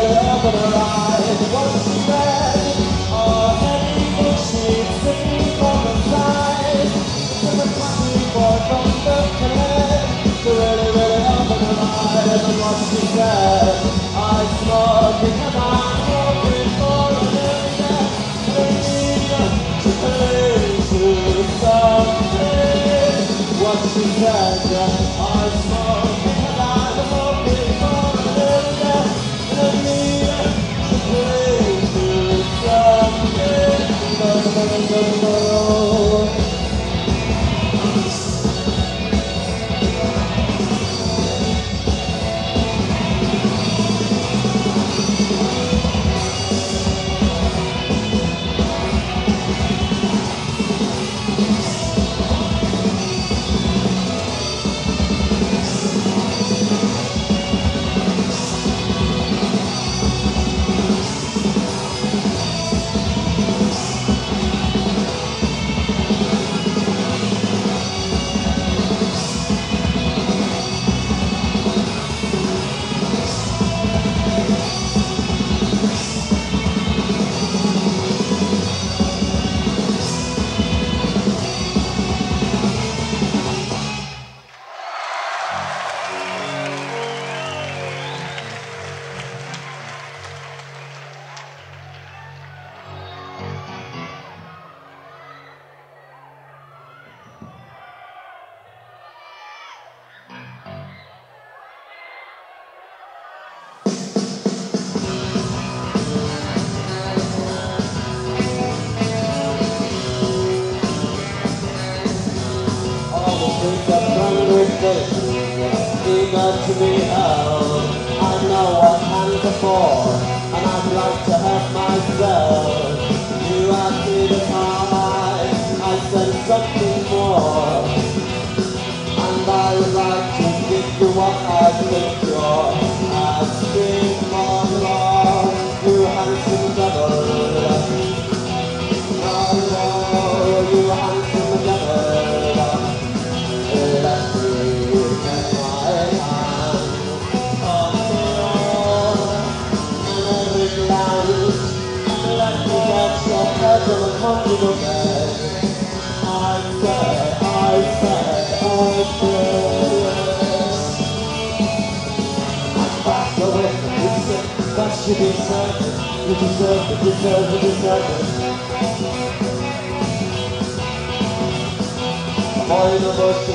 I And I would like to give you what I think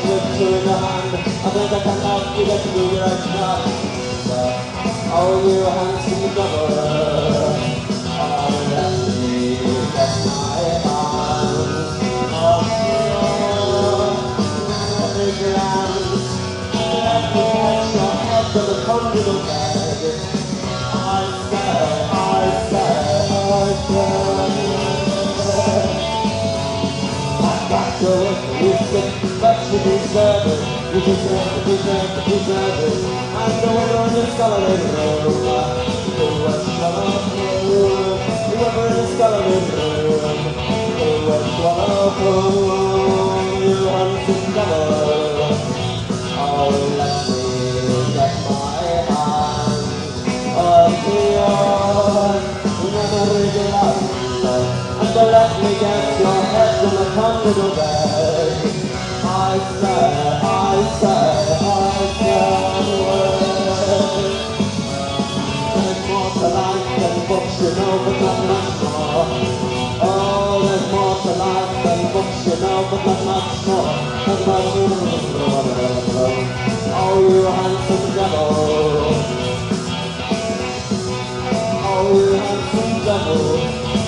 with two in the hand. I think I can help you get through your exam. Oh, you handsome devil. Oh, let me get my hands on your every glance. Let me get your head to the conjugal bed. I I'm back it, you you deserve it. You deserve it, deserve it, deserve it. The winner in the scullery room. Who was swallowed through? Whoever in the scullery room. Who was swallowed come, you hunting devil. Oh, let me get my hand on memory let me get your head in the comfortable bed. I say, I say, I can't wait. There's more to life than books, you know, but not much more. Oh, there's more to life than books, you know, but not much more. Not much more. Oh, you handsome devil. Oh, you handsome devil.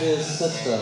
对是的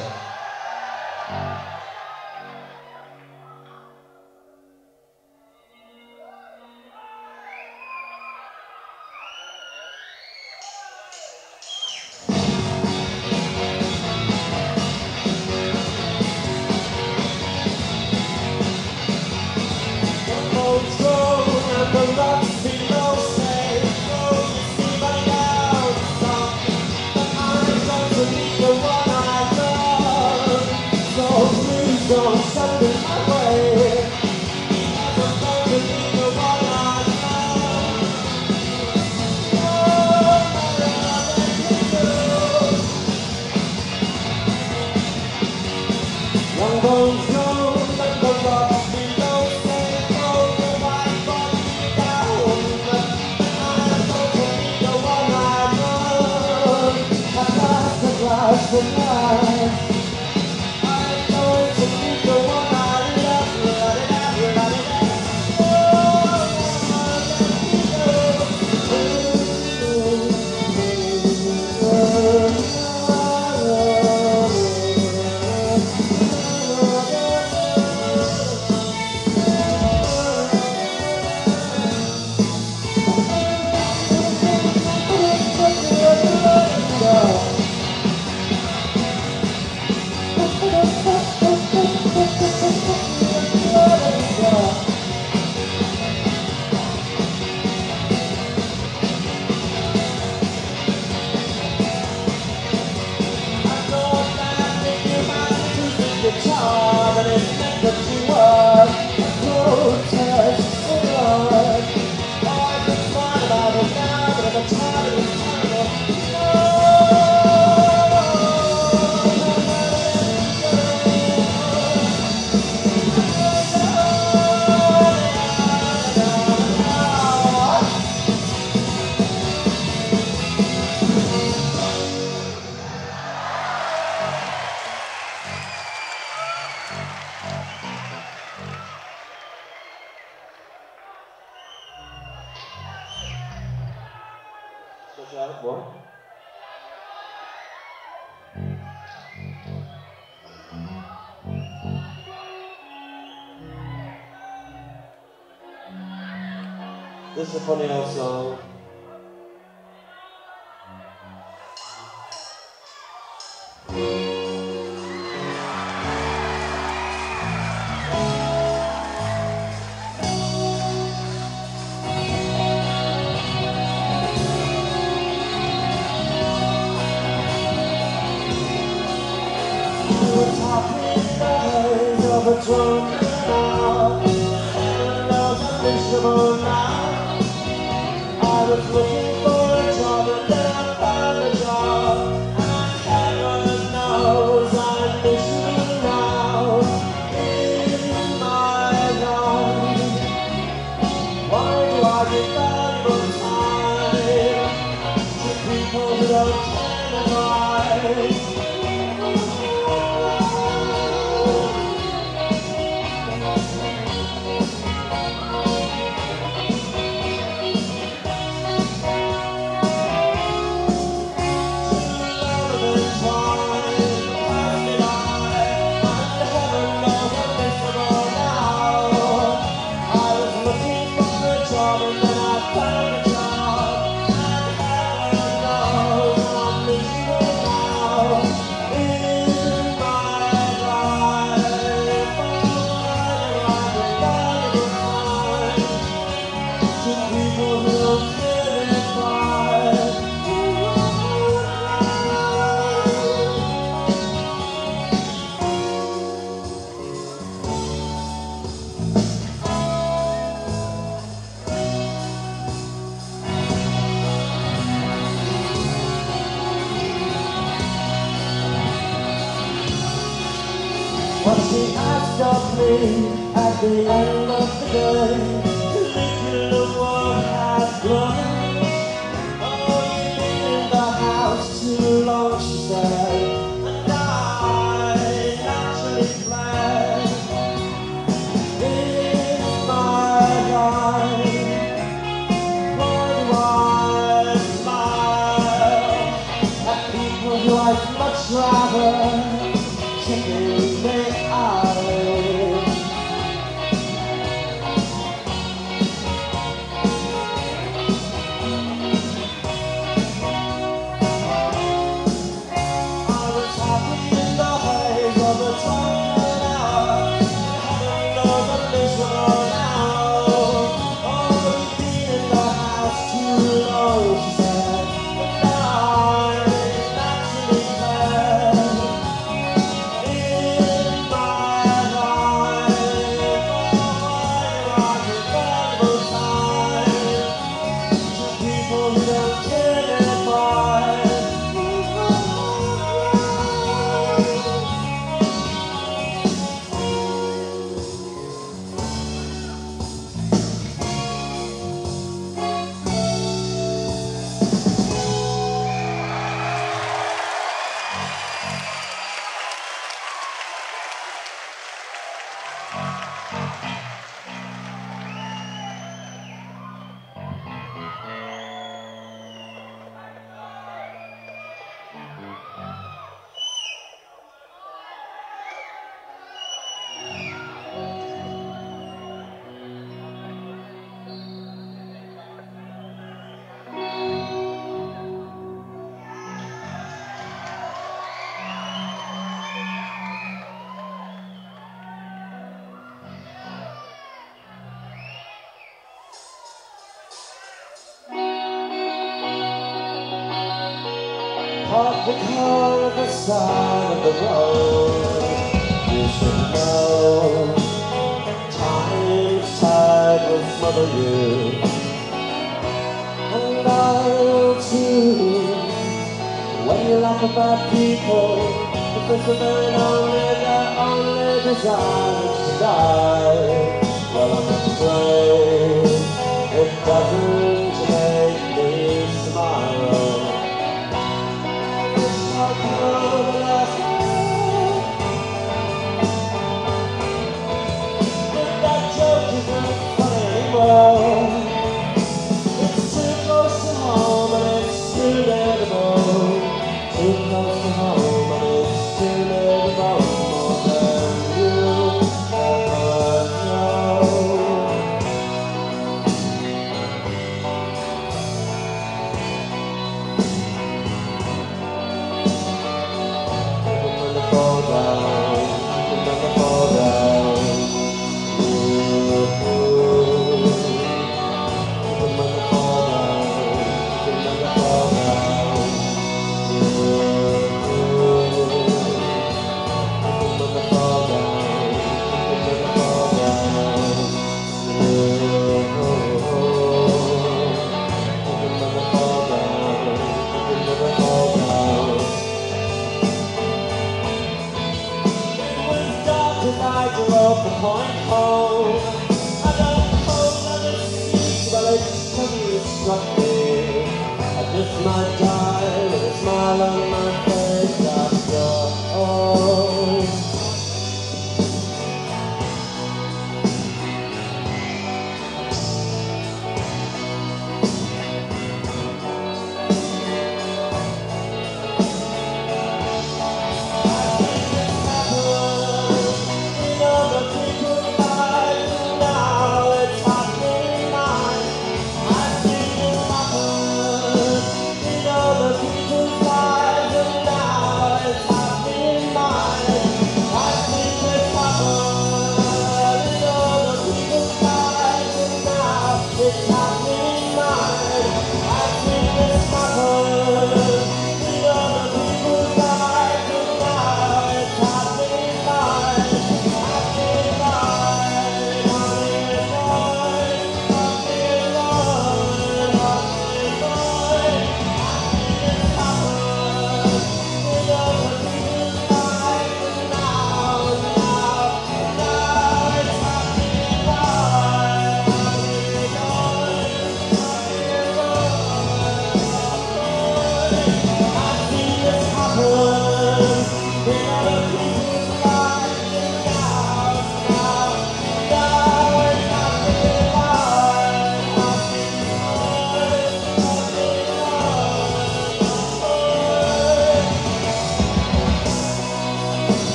the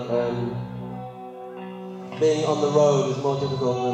and um, being on the road is more difficult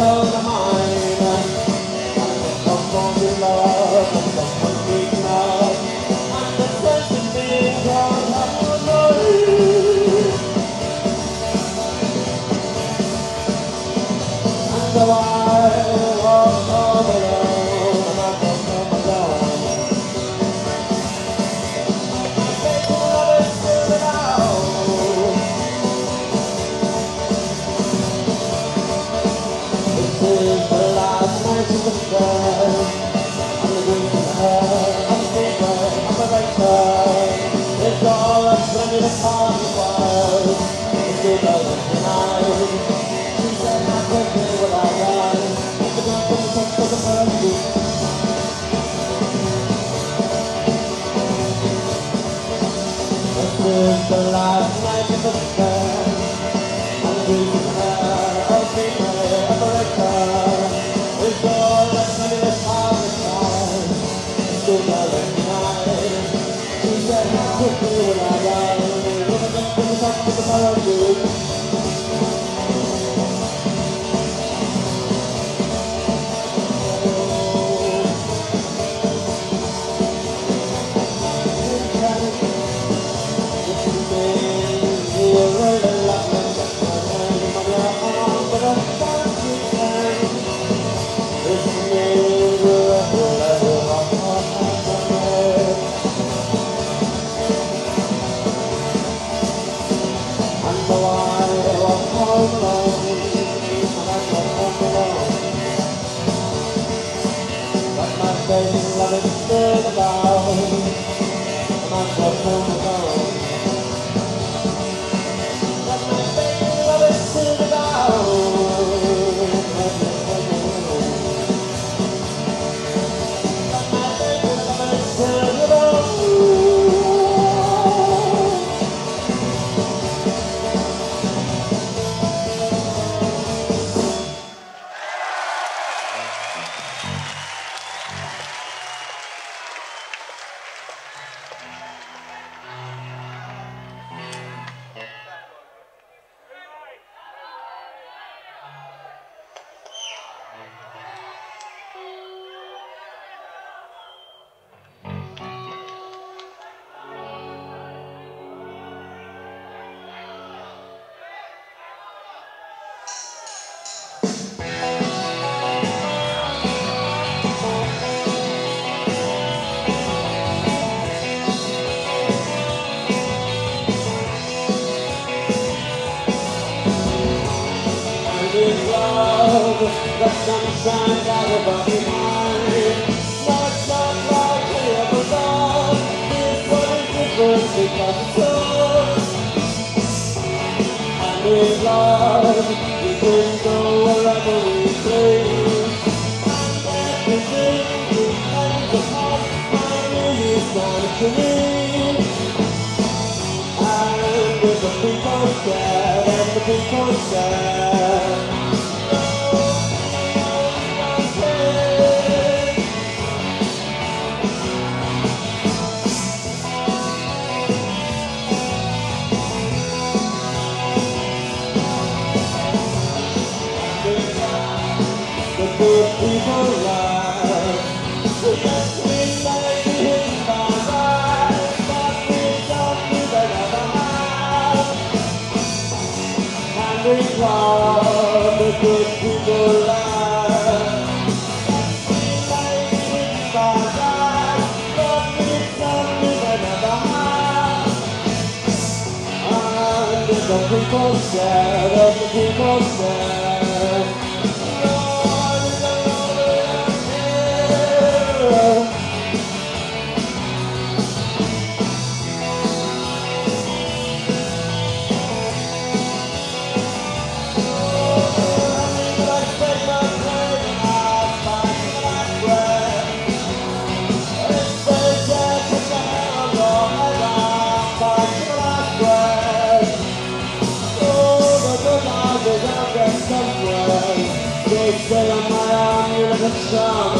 love it, about people sad, the people sad. song.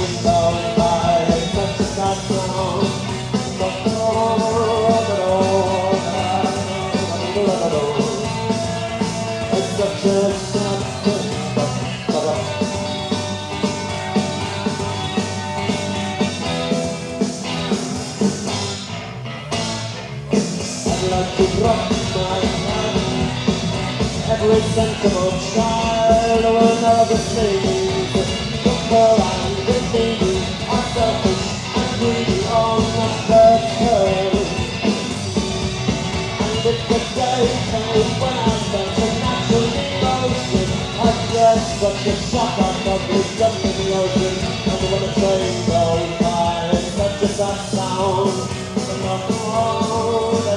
Every sensible child will know the things around with me are selfish and greedy on the first turn And if the day came when I felt a natural emotion I get such a shock I probably jumped in the ocean And when a train goes by it's such a sad sound And I go,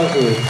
告诉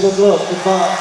good luck.